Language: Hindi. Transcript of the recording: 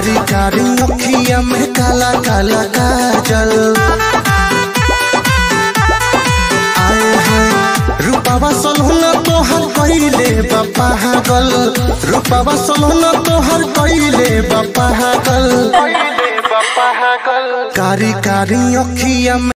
कारी कारी मुखिया में काला काला काजल। आए हाय रूपावा हर कोई ले बापा हगल। रूपावा हर कोई ले बापा हागल। कारी कारी अखिया